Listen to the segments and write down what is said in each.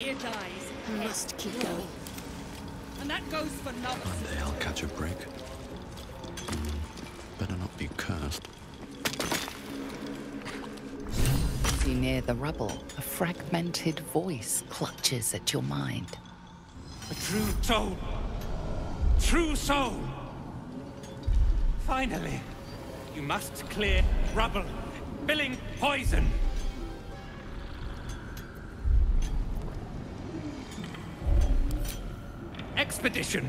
Here dies. I must keep going. And that goes for nothing. One day I'll catch a break. Better not be cursed. As you near the rubble, a fragmented voice clutches at your mind. A true soul. True soul. Finally, you must clear rubble, billing poison. Expedition.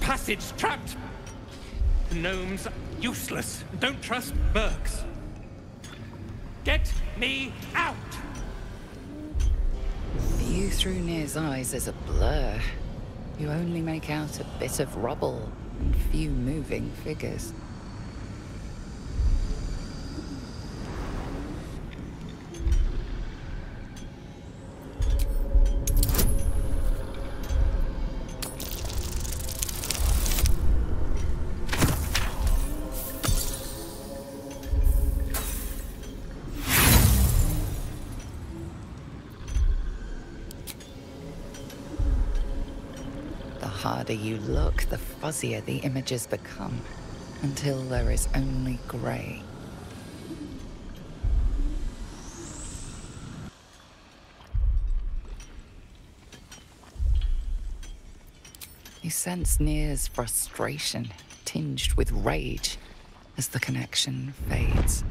Passage trapped. Gnomes useless. Don't trust Burks. Get me out! View through Nere's eyes is a blur. You only make out a bit of rubble and few moving figures. Harder you look, the fuzzier the images become, until there is only grey. You sense Nere's frustration, tinged with rage, as the connection fades.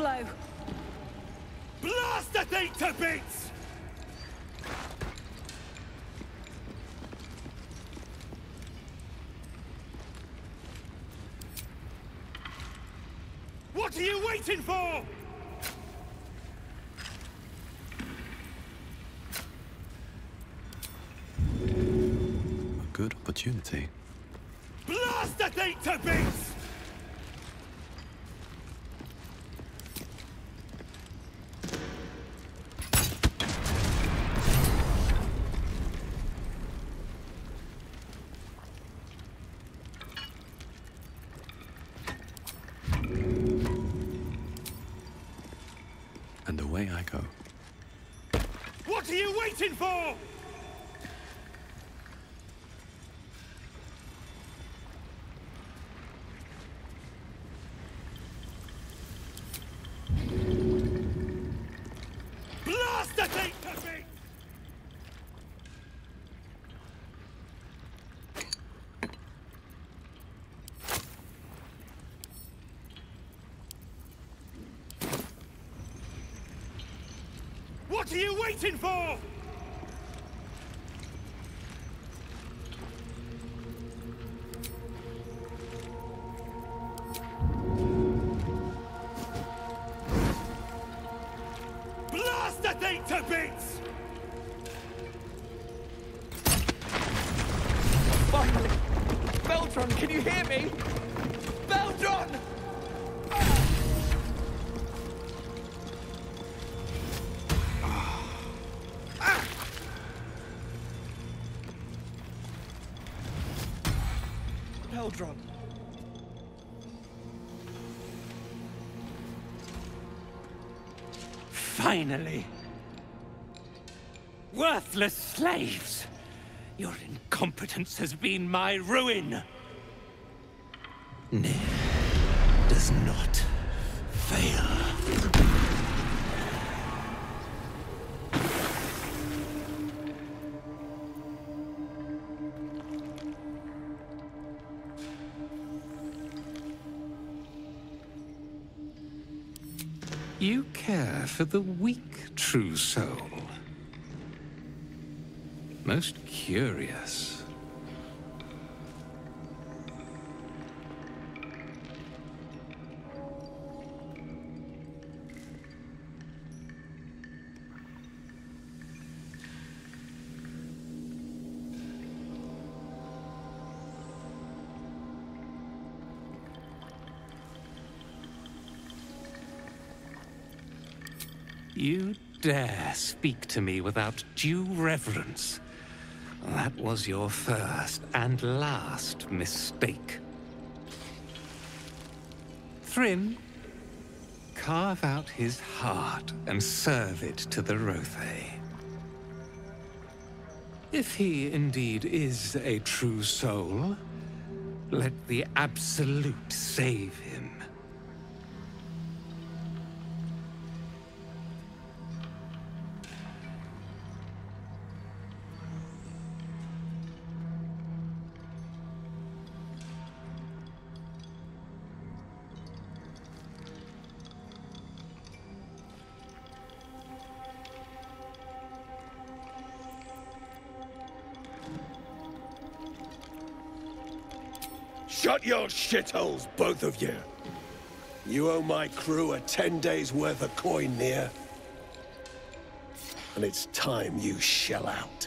Blow. Blast the thing to bits! What are you waiting for? A good opportunity. Blast the thing to bits! And away I go. What are you waiting for? Blast the thing to bits! Blast the thing to bits! Beldron, can you hear me? Slaves! Your incompetence has been my ruin! Nick does not fail. You care for the weak, true soul. Most curious. You dare speak to me without due reverence. That was your first and last mistake. Thrym, carve out his heart and serve it to the Rothe. If he indeed is a true soul, let the Absolute save him. Your shitholes, both of you. You owe my crew a ten days' worth of coin Nere. And it's time you shell out.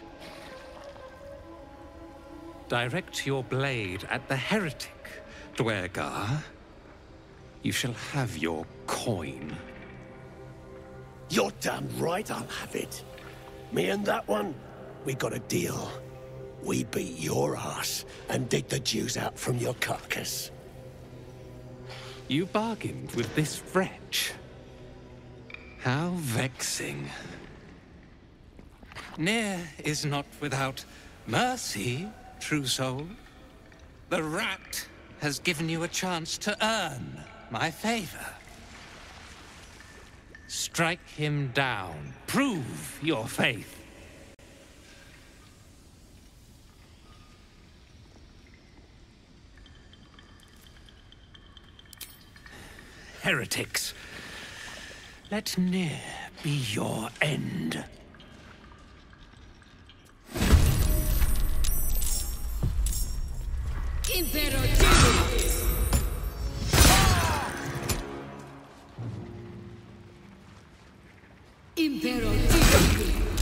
Direct your blade at the heretic, Duergar. You shall have your coin. You're damn right I'll have it. Me and that one, we got a deal. We beat your ass and dig the Jews out from your carcass. You bargained with this wretch. How vexing. Nere is not without mercy, true soul. The rat has given you a chance to earn my favor. Strike him down. Prove your faith. Heretics. Let Nere be your end. Impero! Impero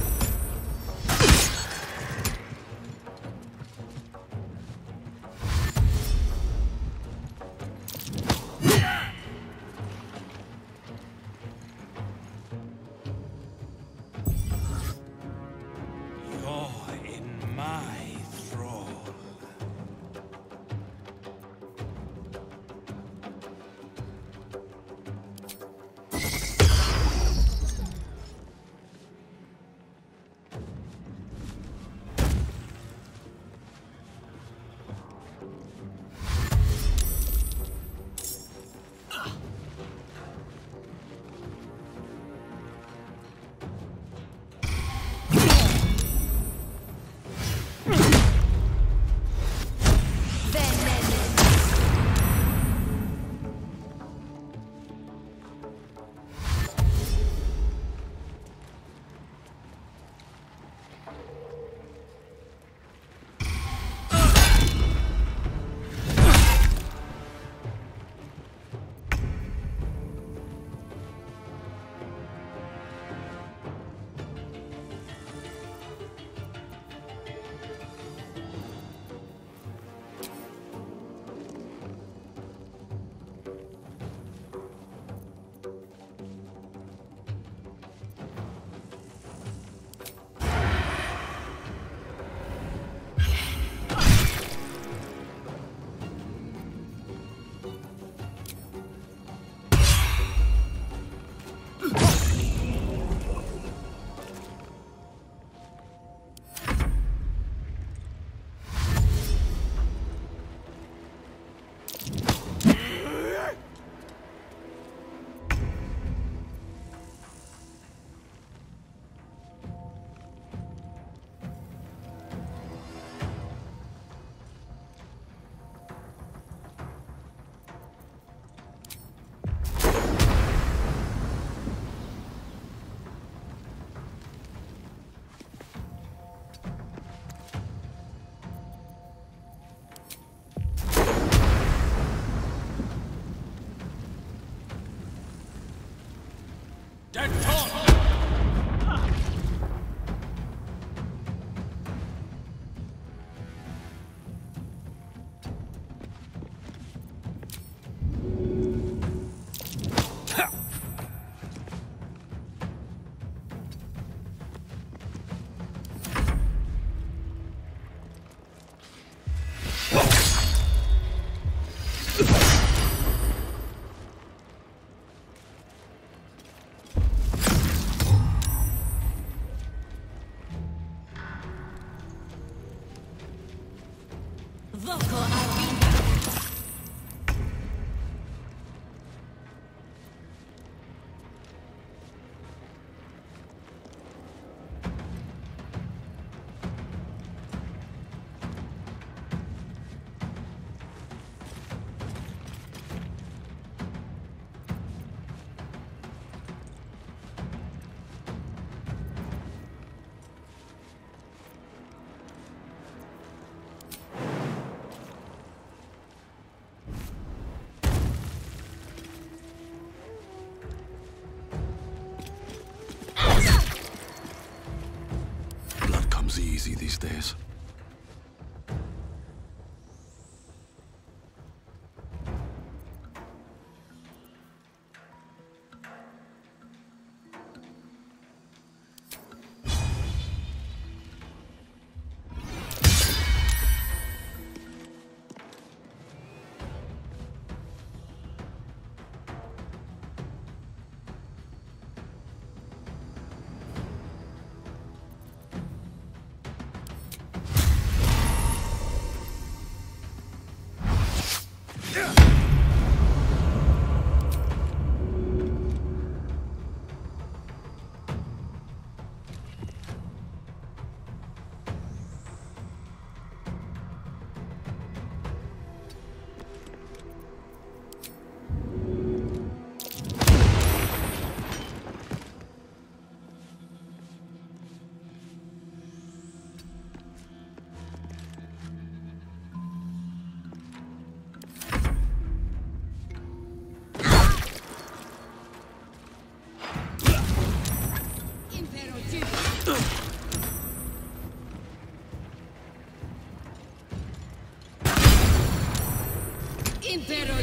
Impero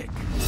Heretic!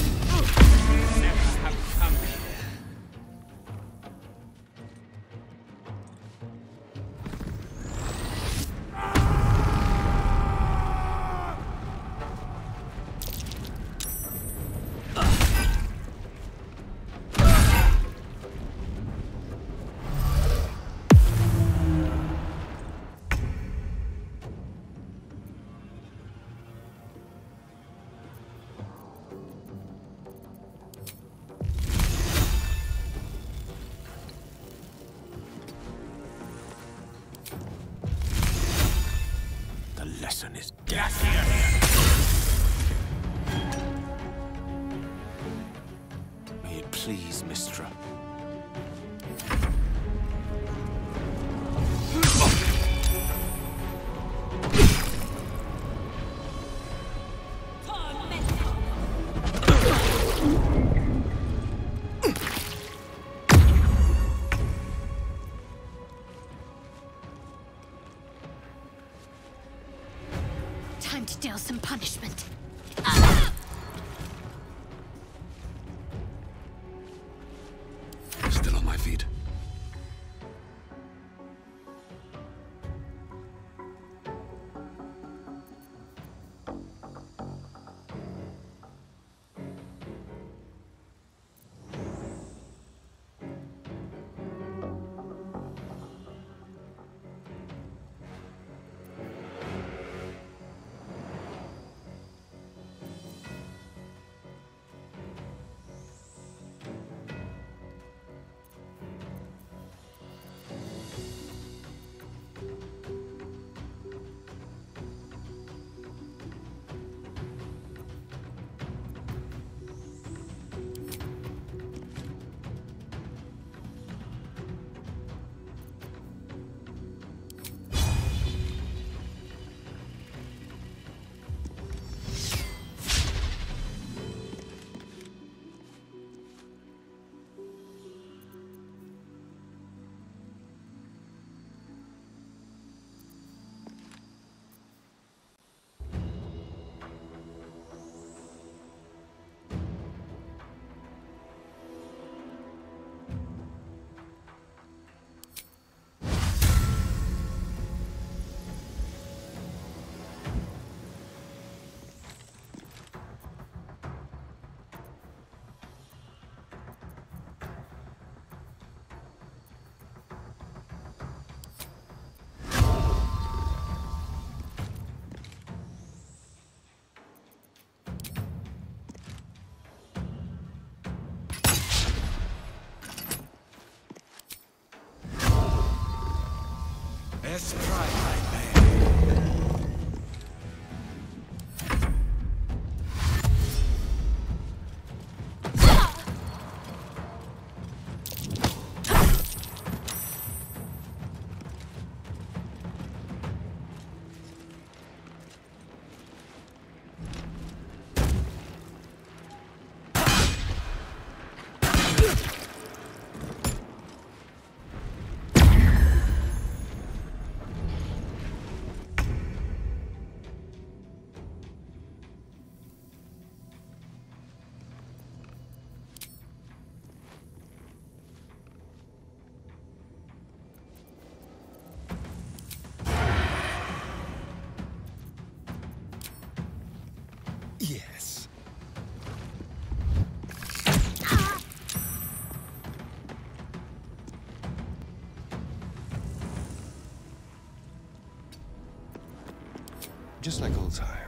Just like old times.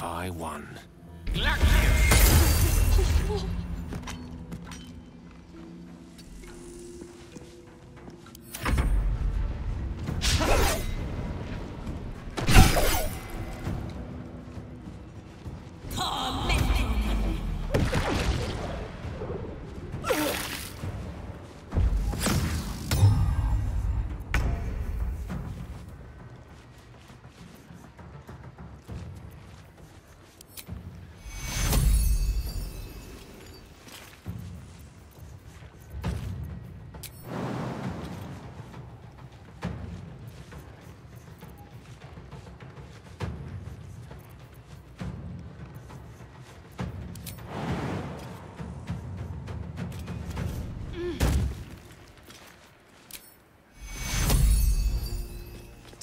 By one.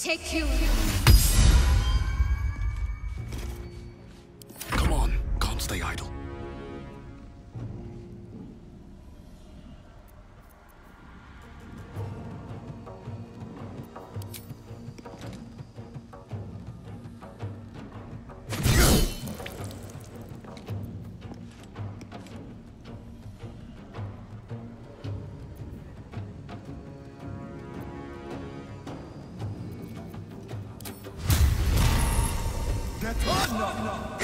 Take you. Feel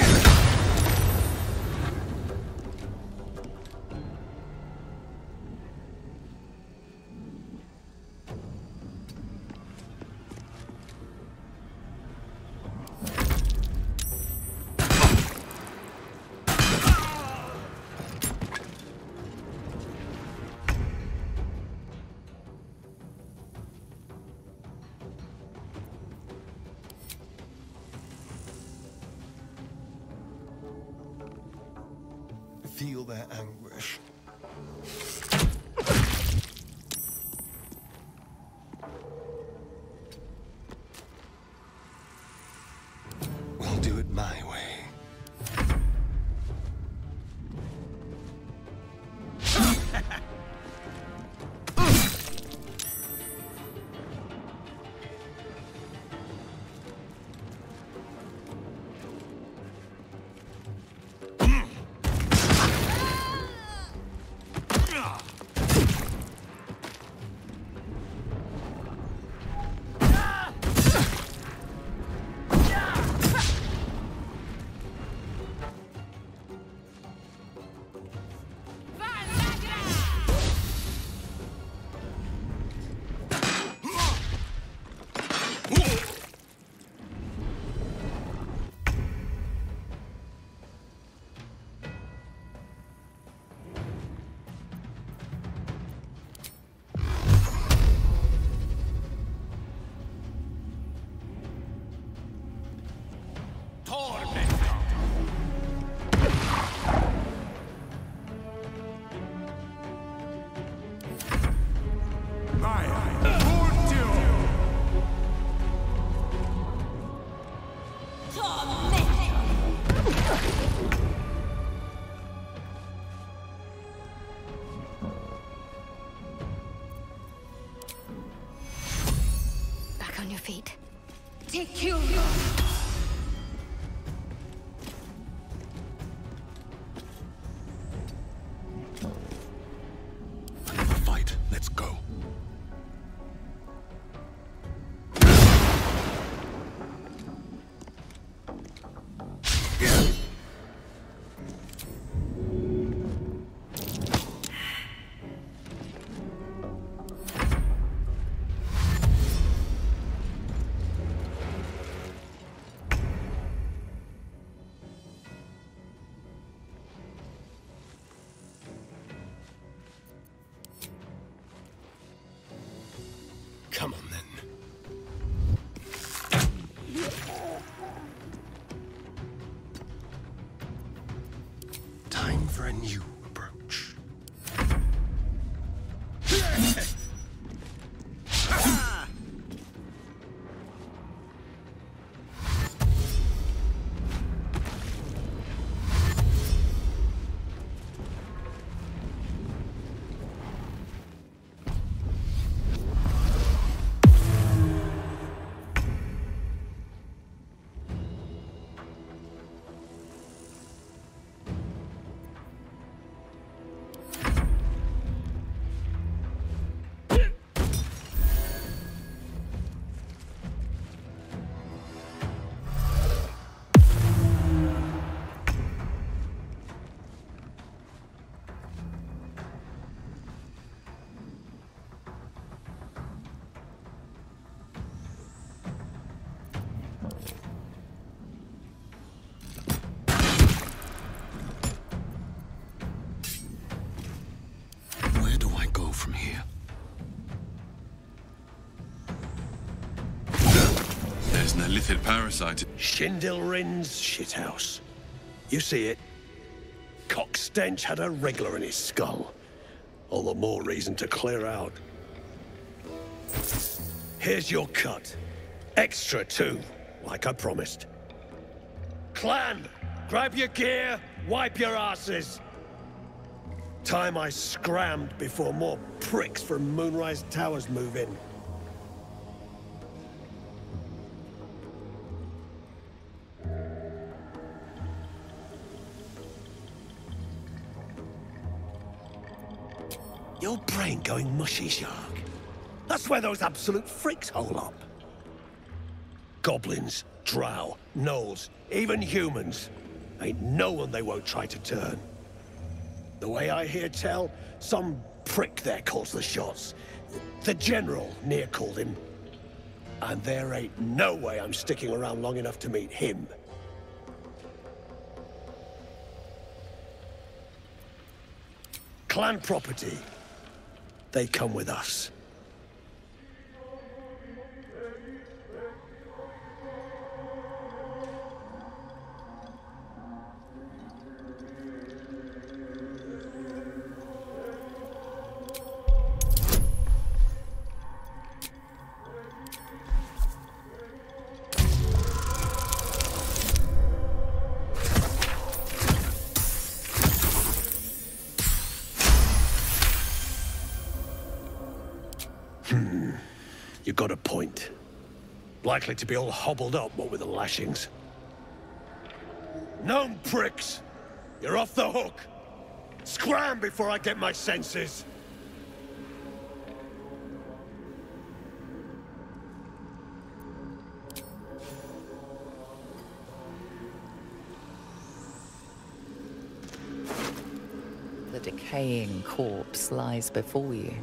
Illithid parasite. Shindilrin's shithouse. You see it? Cock stench had a wriggler in his skull. All the more reason to clear out. Here's your cut. Extra too, like I promised. Clan, grab your gear, wipe your asses. Time I scrammed before more pricks from Moonrise Towers move in. Brain going mushy, Shark. That's where those absolute freaks hole up. Goblins, drow, gnolls, even humans. Ain't no one they won't try to turn. The way I hear tell, some prick there calls the shots. The General, Nere called him. And there ain't no way I'm sticking around long enough to meet him. Clan property. They come with us. Likely to be all hobbled up, what with the lashings. Gnome pricks! You're off the hook! Scram before I get my senses! The decaying corpse lies before you.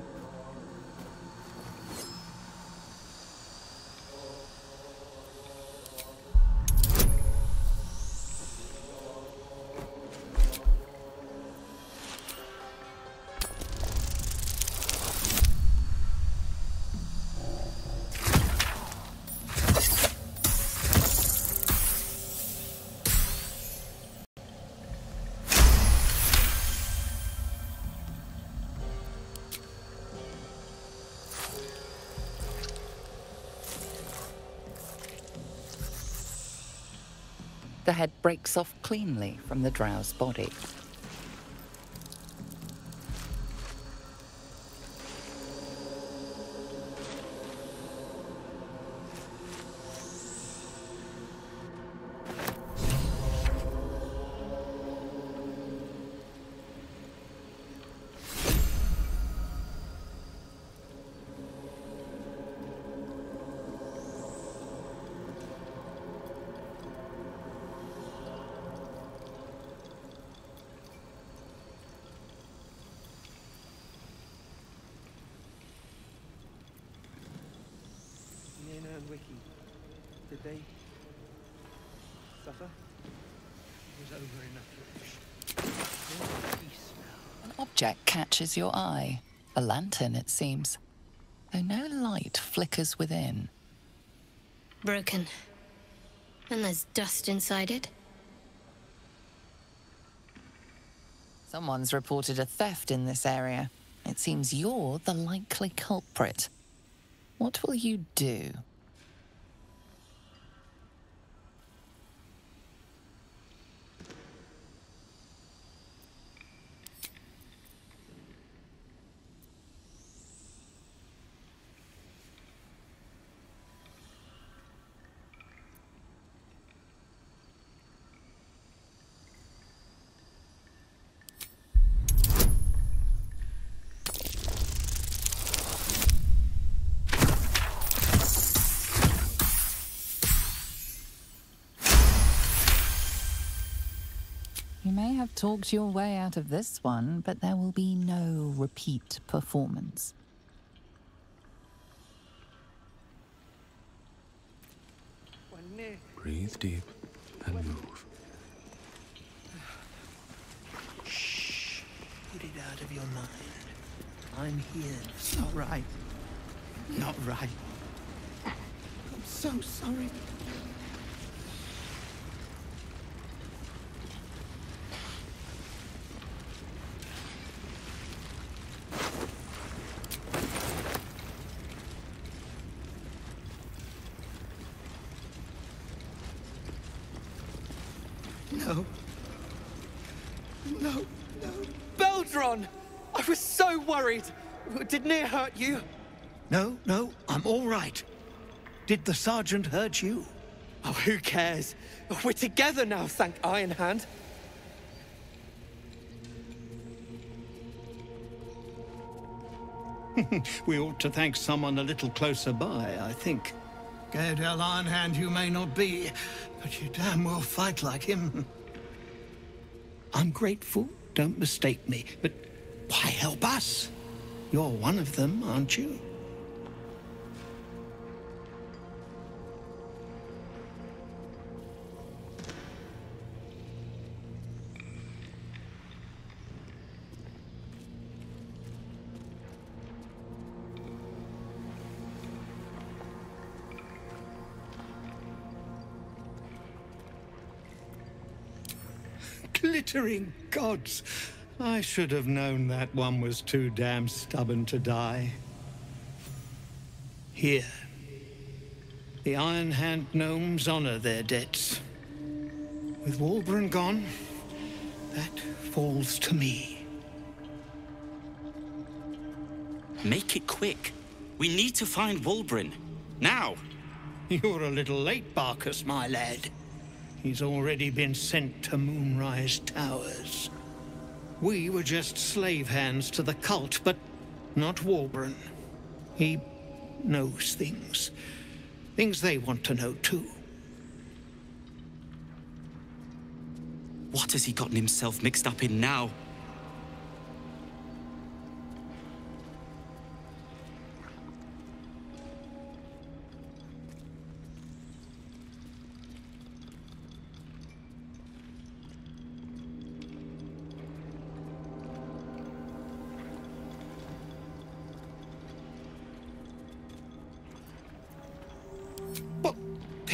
Breaks off cleanly from the drow's body. Vicky, did they suffer? It was over enough. Peace now. An object catches your eye. A lantern, it seems. Though no light flickers within. Broken. And there's dust inside it. Someone's reported a theft in this area. It seems you're the likely culprit. What will you do? You may have talked your way out of this one, but there will be no repeat performance. Breathe deep and move. Shh. Put it out of your mind. I'm here. It's not right. Not right. I'm so sorry. No. No, no. Beldron! I was so worried. Did Nere hurt you? No, no, I'm all right. Did the sergeant hurt you? Oh, who cares? We're together now, thank Iron Hand. we ought to thank someone a little closer by, I think. Gaedel Ironhand you may not be, but you damn well fight like him. I'm grateful, don't mistake me, but why help us? You're one of them, aren't you? Glittering gods! I should have known that one was too damn stubborn to die. Here. The Iron Hand gnomes honor their debts. With Wulbren gone, that falls to me. Make it quick. We need to find Wulbren. Now! You're a little late, Barcus, my lad. He's already been sent to Moonrise Towers. We were just slave hands to the cult, but not Wulbren. He knows things. Things they want to know, too. What has he gotten himself mixed up in now?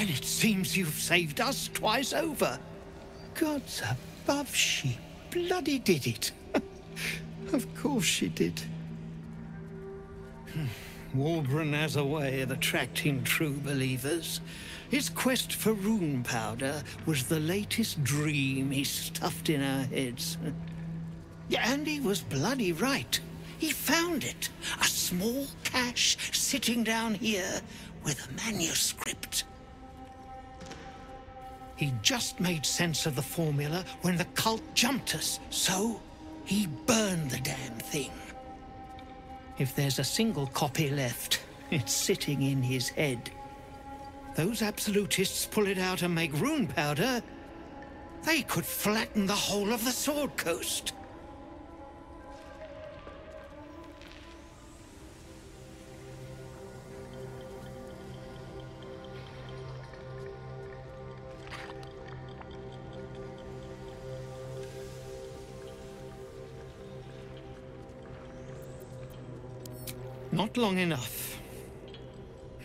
Then it seems you've saved us twice over. Gods above, she bloody did it. of course she did. Hmm. Wulbren has a way of attracting true believers. His quest for rune powder was the latest dream he stuffed in our heads. And he was bloody right. He found it. A small cache sitting down here with a manuscript. He just made sense of the formula when the cult jumped us, so he burned the damn thing. If there's a single copy left, it's sitting in his head. Those absolutists pull it out and make rune powder, they could flatten the whole of the Sword Coast. Not long enough.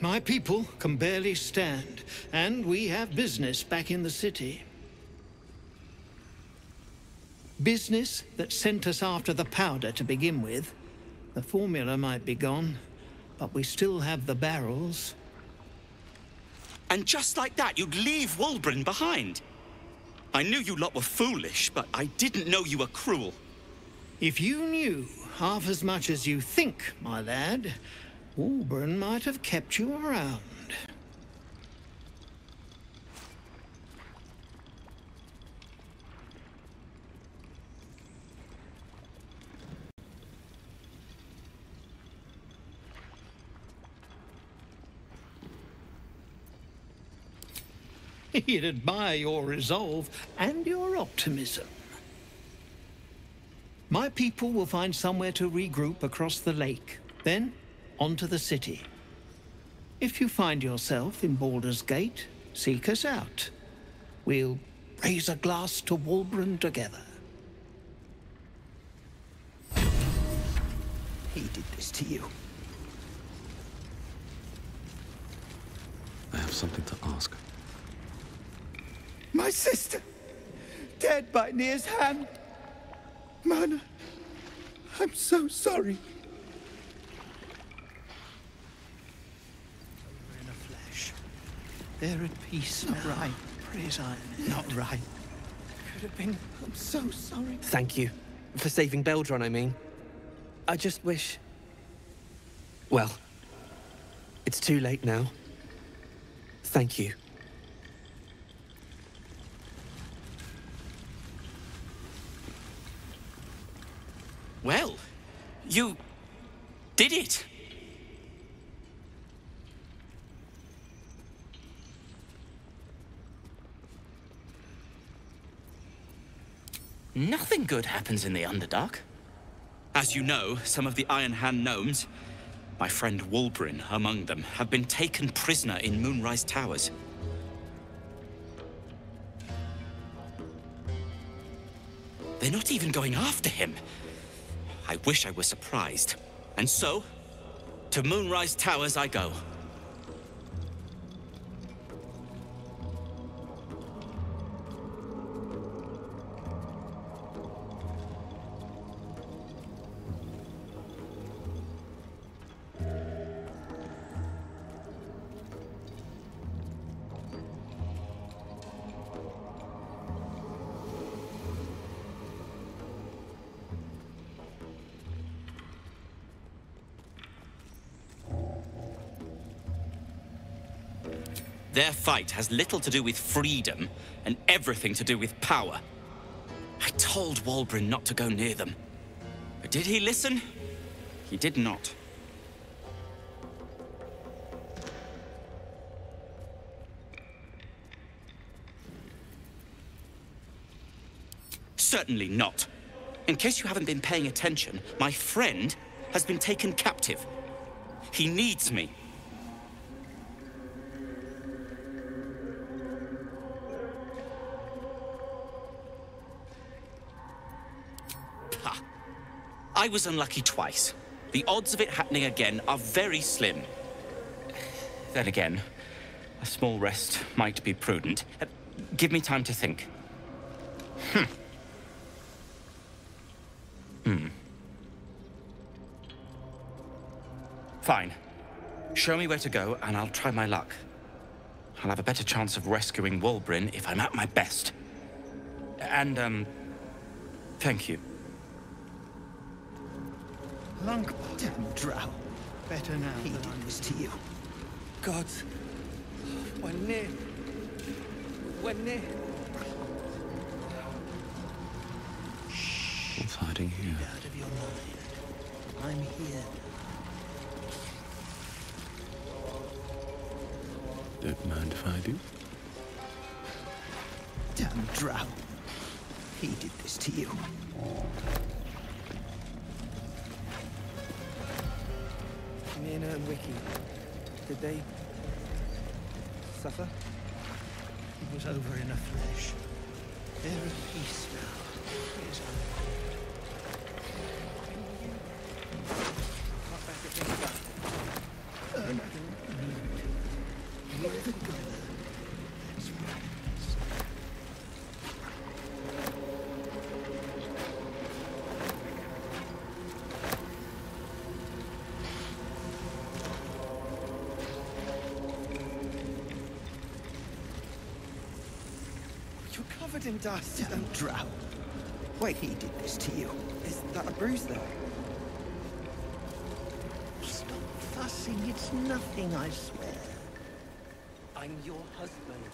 My people can barely stand, and we have business back in the city. Business that sent us after the powder to begin with. The formula might be gone, but we still have the barrels. And just like that, you'd leave Wulbren behind. I knew you lot were foolish, but I didn't know you were cruel. If you knew half as much as you think, my lad, Wulbren might have kept you around. He'd admire your resolve and your optimism. My people will find somewhere to regroup across the lake, then onto the city. If you find yourself in Baldur's Gate, seek us out. We'll raise a glass to Wulbren together. He did this to you. I have something to ask. My sister! Dead by Nere's hand! Myrna, I'm so sorry. Over in the flesh. They're at peace Not right. Praise Iron. Not right. Could have been. I'm so sorry. Thank you. For saving Beldron, I mean. I just wish... Well, it's too late now. Thank you. Well, you did it. Nothing good happens in the Underdark. As you know, some of the Iron Hand gnomes, my friend Wulbren among them, have been taken prisoner in Moonrise Towers. They're not even going after him. I wish I were surprised. And so, to Moonrise Towers I go. Their fight has little to do with freedom and everything to do with power. I told Wulbren not to go near them. But did he listen? He did not. Certainly not. In case you haven't been paying attention, my friend has been taken captive. He needs me. I was unlucky twice. The odds of it happening again are very slim. Then again, a small rest might be prudent. Uh, give me time to think. Hmm. Hmm. Fine. Show me where to go, and I'll try my luck. I'll have a better chance of rescuing Wulbren if I'm at my best. And, um, thank you. Lunk, damn drow. Better now He than did I this to you. God. When near. When near. What's hiding here? out of your mind. I'm here. Don't mind if I do. Damn drow. He did this to you. And did they suffer? It was over in a flash. They're at peace now. Back it. It. Him die. Don't drown. Wait, he did this to you. Is that a bruise there? Stop fussing. It's nothing, I swear. I'm your husband.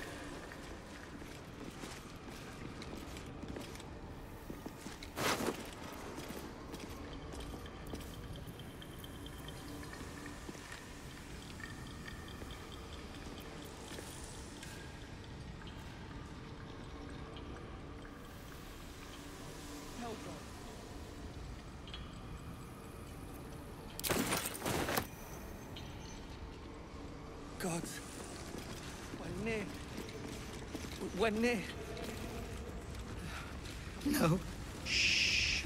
Gods. We're near. We're near. No. Shh.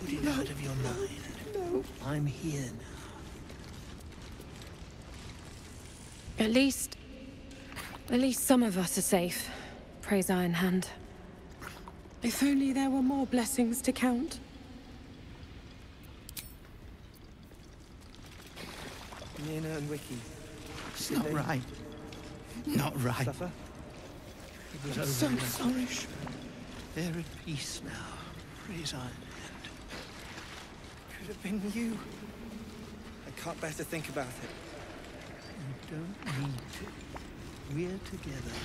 Put it out of your mind. No. I'm here now. At least... At least some of us are safe. Praise Iron Hand. If only there were more blessings to count. Nina and Wiki. It's not right. Not right. Suffer? It was I'm so now. sorry. They're at peace now. Praise Iron Hand. Could have been you. I can't bear to think about it. You don't need to. We're together.